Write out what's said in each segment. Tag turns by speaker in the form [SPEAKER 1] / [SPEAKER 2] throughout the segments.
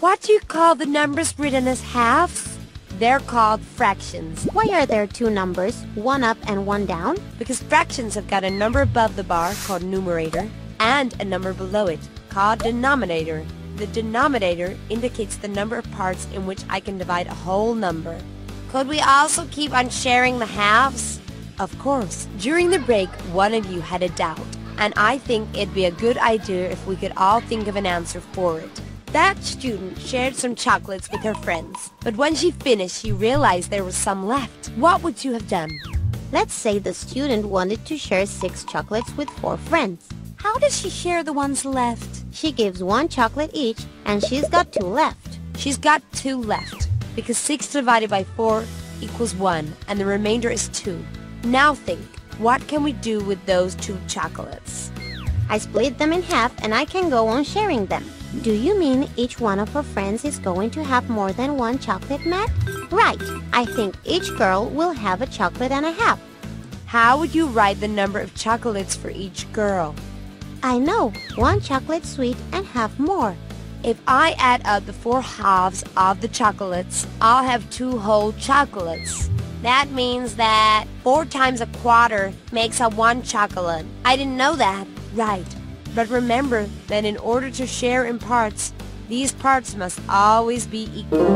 [SPEAKER 1] What do you call the numbers written as halves? They're called fractions.
[SPEAKER 2] Why are there two numbers, one up and one down?
[SPEAKER 1] Because fractions have got a number above the bar, called numerator, and a number below it, called denominator. The denominator indicates the number of parts in which I can divide a whole number. Could we also keep on sharing the halves? Of course. During the break, one of you had a doubt, and I think it'd be a good idea if we could all think of an answer for it. That student shared some chocolates with her friends, but when she finished, she realized there was some left. What would you have done?
[SPEAKER 2] Let's say the student wanted to share six chocolates with four friends.
[SPEAKER 1] How does she share the ones left?
[SPEAKER 2] She gives one chocolate each, and she's got two left.
[SPEAKER 1] She's got two left, because 6 divided by 4 equals 1, and the remainder is 2. Now think, what can we do with those two chocolates?
[SPEAKER 2] I split them in half and I can go on sharing them. Do you mean each one of her friends is going to have more than one chocolate, Matt? Right. I think each girl will have a chocolate and a half.
[SPEAKER 1] How would you write the number of chocolates for each girl?
[SPEAKER 2] I know. One chocolate sweet and half more.
[SPEAKER 1] If I add up the four halves of the chocolates, I'll have two whole chocolates. That means that four times a quarter makes a one chocolate. I didn't know that. Right. But remember that in order to share in parts, these parts must always be equal.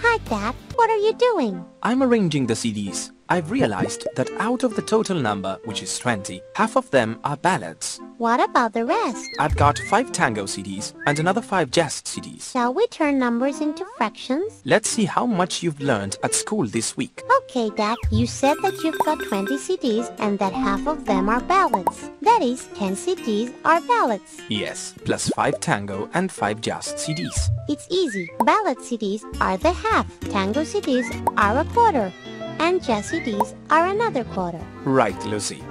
[SPEAKER 2] Hi, Dad. What are you doing?
[SPEAKER 3] I'm arranging the CDs. I've realized that out of the total number, which is 20, half of them are ballads.
[SPEAKER 2] What about the rest?
[SPEAKER 3] I've got 5 tango CDs and another 5 jazz CDs.
[SPEAKER 2] Shall we turn numbers into fractions?
[SPEAKER 3] Let's see how much you've learned at school this week.
[SPEAKER 2] Okay, Dad. You said that you've got 20 CDs and that half of them are ballads. That is, 10 CDs are ballads.
[SPEAKER 3] Yes, plus 5 tango and 5 jazz CDs.
[SPEAKER 2] It's easy. Ballad CDs are the half. Tango CDs are a quarter. And jazz CDs are another quarter.
[SPEAKER 3] Right, Lucy.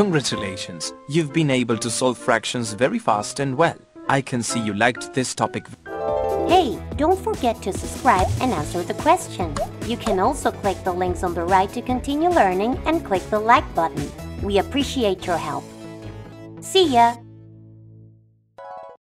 [SPEAKER 3] Congratulations. You've been able to solve fractions very fast and well. I can see you liked this topic.
[SPEAKER 2] Hey, don't forget to subscribe and answer the question. You can also click the links on the right to continue learning and click the like button. We appreciate your help. See ya!